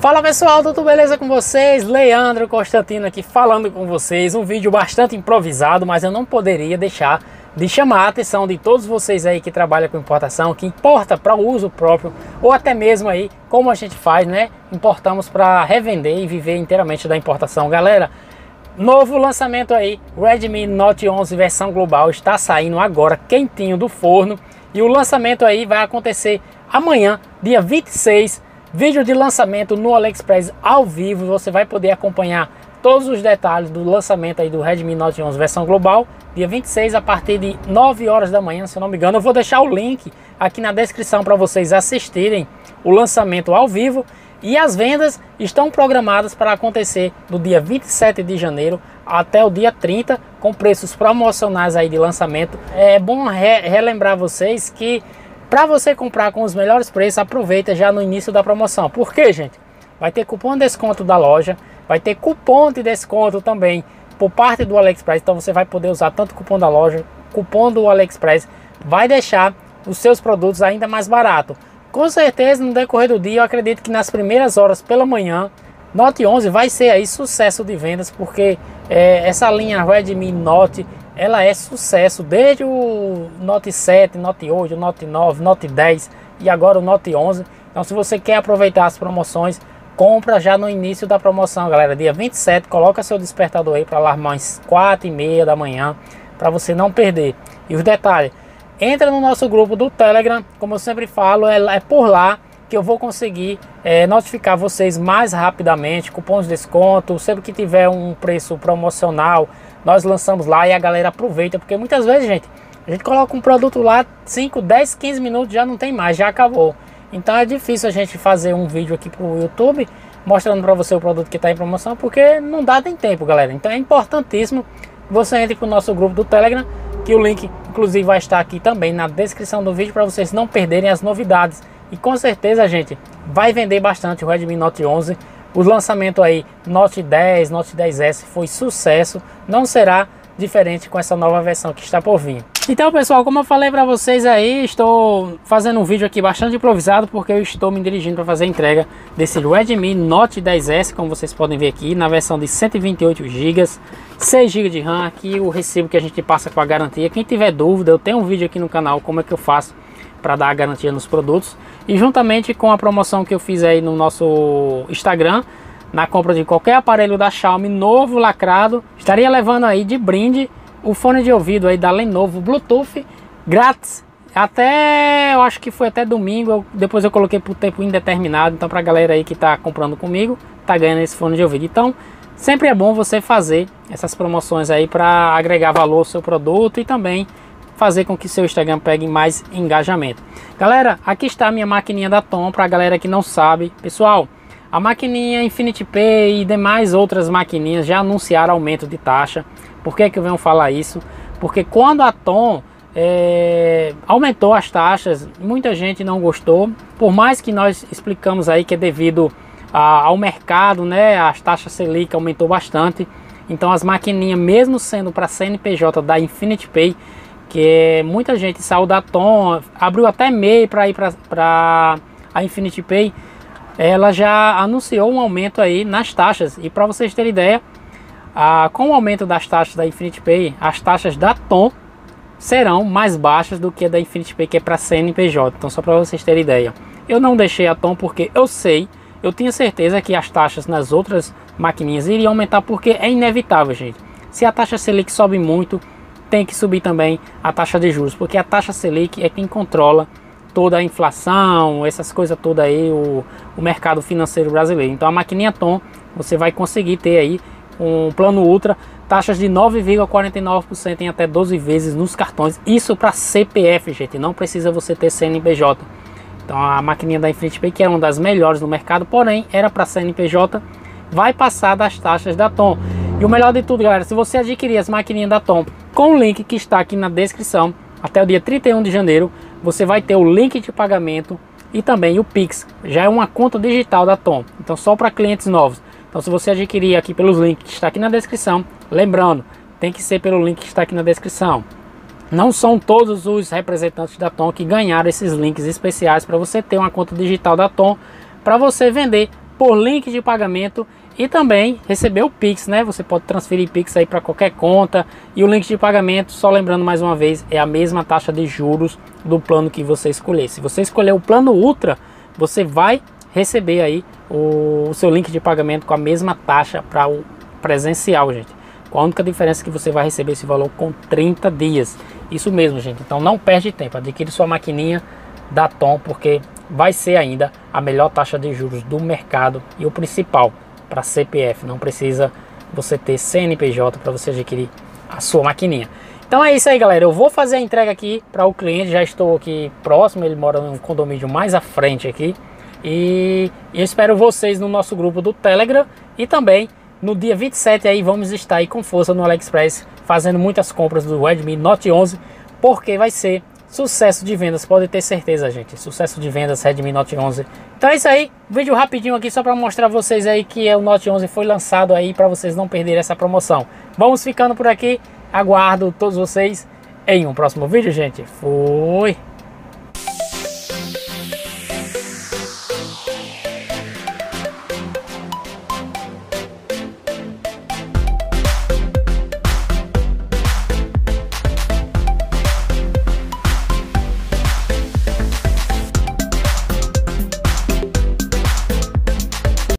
Fala pessoal, tudo beleza com vocês? Leandro Constantino aqui falando com vocês. Um vídeo bastante improvisado, mas eu não poderia deixar de chamar a atenção de todos vocês aí que trabalham com importação, que importa para o uso próprio ou até mesmo aí como a gente faz, né? Importamos para revender e viver inteiramente da importação. Galera, novo lançamento aí, Redmi Note 11 versão global está saindo agora quentinho do forno e o lançamento aí vai acontecer amanhã, dia 26 Vídeo de lançamento no AliExpress ao vivo, você vai poder acompanhar todos os detalhes do lançamento aí do Redmi Note 11 versão global, dia 26 a partir de 9 horas da manhã, se não me engano. Eu vou deixar o link aqui na descrição para vocês assistirem o lançamento ao vivo e as vendas estão programadas para acontecer do dia 27 de janeiro até o dia 30 com preços promocionais aí de lançamento. É bom re relembrar vocês que para você comprar com os melhores preços, aproveita já no início da promoção. Por quê, gente? Vai ter cupom de desconto da loja, vai ter cupom de desconto também por parte do AliExpress. Então você vai poder usar tanto cupom da loja, cupom do AliExpress, vai deixar os seus produtos ainda mais barato. Com certeza, no decorrer do dia, eu acredito que nas primeiras horas pela manhã, Note 11 vai ser aí sucesso de vendas, porque é, essa linha Redmi Note ela é sucesso desde o Note 7, Note 8, Note 9, Note 10 e agora o Note 11. Então se você quer aproveitar as promoções, compra já no início da promoção, galera. Dia 27, coloca seu despertador aí para alarmar às 4 e meia da manhã, para você não perder. E os detalhes, entra no nosso grupo do Telegram, como eu sempre falo, é, é por lá que eu vou conseguir é, notificar vocês mais rapidamente, cupons de desconto, sempre que tiver um preço promocional, nós lançamos lá e a galera aproveita, porque muitas vezes, gente, a gente coloca um produto lá 5, 10, 15 minutos, já não tem mais, já acabou. Então é difícil a gente fazer um vídeo aqui pro YouTube mostrando para você o produto que está em promoção, porque não dá nem tempo, galera. Então é importantíssimo você entre para o nosso grupo do Telegram, que o link inclusive vai estar aqui também na descrição do vídeo para vocês não perderem as novidades. E com certeza, gente, vai vender bastante o Redmi Note 11 o lançamento aí Note 10, Note 10S foi sucesso, não será diferente com essa nova versão que está por vir. Então pessoal, como eu falei para vocês aí, estou fazendo um vídeo aqui bastante improvisado porque eu estou me dirigindo para fazer a entrega desse Redmi Note 10S, como vocês podem ver aqui, na versão de 128 GB, 6 GB de RAM, aqui o recibo que a gente passa com a garantia. Quem tiver dúvida, eu tenho um vídeo aqui no canal como é que eu faço para dar a garantia nos produtos. E juntamente com a promoção que eu fiz aí no nosso Instagram, na compra de qualquer aparelho da Xiaomi novo lacrado, estaria levando aí de brinde o fone de ouvido aí da Lenovo Bluetooth grátis. Até eu acho que foi até domingo, eu, depois eu coloquei por tempo indeterminado, então para a galera aí que está comprando comigo, tá ganhando esse fone de ouvido. Então, sempre é bom você fazer essas promoções aí para agregar valor ao seu produto e também fazer com que seu Instagram pegue mais engajamento. Galera, aqui está a minha maquininha da Tom, para a galera que não sabe. Pessoal, a maquininha Infinity Pay e demais outras maquininhas já anunciaram aumento de taxa. Por que, que eu venho falar isso? Porque quando a Tom é, aumentou as taxas, muita gente não gostou. Por mais que nós explicamos aí que é devido a, ao mercado, né? As taxas Selic aumentou bastante. Então as maquininhas, mesmo sendo para CNPJ da Infinity Pay, que muita gente saiu da Tom, abriu até MEI para ir para a Infinity Pay, ela já anunciou um aumento aí nas taxas. E para vocês terem ideia, a, com o aumento das taxas da Infinity Pay, as taxas da Tom serão mais baixas do que a da Infinity Pay, que é para CNPJ. Então, só para vocês terem ideia. Eu não deixei a Tom porque eu sei, eu tinha certeza que as taxas nas outras maquininhas iriam aumentar porque é inevitável, gente. Se a taxa Selic sobe muito, tem que subir também a taxa de juros, porque a taxa Selic é quem controla toda a inflação, essas coisas todas aí, o, o mercado financeiro brasileiro. Então a maquininha Tom, você vai conseguir ter aí um plano ultra, taxas de 9,49% em até 12 vezes nos cartões. Isso para CPF, gente, não precisa você ter CNPJ. Então a maquininha da Infinity Pay, que é uma das melhores no mercado, porém era para CNPJ, vai passar das taxas da Tom. E o melhor de tudo, galera, se você adquirir as maquininhas da Tom com o link que está aqui na descrição, até o dia 31 de janeiro, você vai ter o link de pagamento e também o Pix. Já é uma conta digital da Tom, então só para clientes novos. Então se você adquirir aqui pelos links que está aqui na descrição, lembrando, tem que ser pelo link que está aqui na descrição. Não são todos os representantes da Tom que ganharam esses links especiais para você ter uma conta digital da Tom para você vender por link de pagamento e também receber o Pix, né? Você pode transferir Pix aí para qualquer conta e o link de pagamento, só lembrando mais uma vez, é a mesma taxa de juros do plano que você escolher. Se você escolher o plano Ultra, você vai receber aí o, o seu link de pagamento com a mesma taxa para o presencial, gente. Com a única diferença é que você vai receber esse valor com 30 dias. Isso mesmo, gente. Então não perde tempo. Adquire sua maquininha da Tom, porque vai ser ainda a melhor taxa de juros do mercado e o principal para CPF. Não precisa você ter CNPJ para você adquirir a sua maquininha. Então é isso aí, galera. Eu vou fazer a entrega aqui para o cliente. Já estou aqui próximo. Ele mora num condomínio mais à frente aqui. E eu espero vocês no nosso grupo do Telegram e também no dia 27 aí vamos estar aí com força no AliExpress fazendo muitas compras do Redmi Note 11 porque vai ser sucesso de vendas, pode ter certeza, gente. Sucesso de vendas Redmi Note 11. Então é isso aí, vídeo rapidinho aqui só para mostrar vocês aí que o Note 11 foi lançado aí para vocês não perderem essa promoção. Vamos ficando por aqui. Aguardo todos vocês em um próximo vídeo, gente. Fui.